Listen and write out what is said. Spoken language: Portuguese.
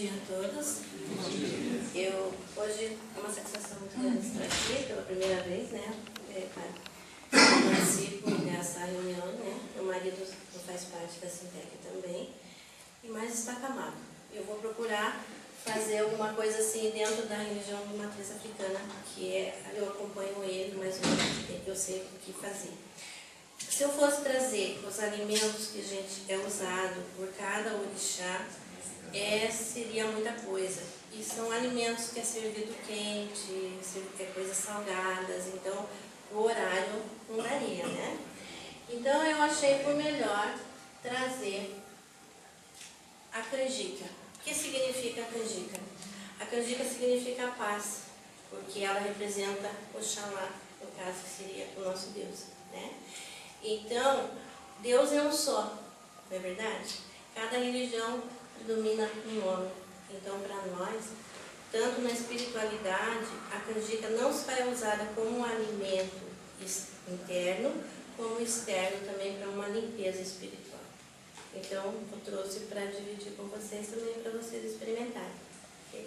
dia a todos. Eu, hoje é uma satisfação muito grande estar aqui pela primeira vez, né? É, eu participo dessa reunião, né? Meu marido faz parte da Sintec também. E mais está camado. Eu vou procurar fazer alguma coisa assim dentro da religião de matriz africana, que é, eu acompanho ele, mas eu sei o que fazer. Se eu fosse trazer os alimentos que a gente é usado por cada orixá, é, seria muita coisa. E são alimentos que é servido quente, é coisas salgadas, então o horário não daria, né? Então eu achei por melhor trazer a canjica. O que significa a canjica? A canjica significa a paz, porque ela representa Oxalá, no caso que seria o nosso Deus, né? Então, Deus é um só, não é verdade? Cada religião predomina um nome. Então, para nós, tanto na espiritualidade, a canjica não só é usada como um alimento interno, como externo também para uma limpeza espiritual. Então, eu trouxe para dividir com vocês também, para vocês experimentarem. Okay?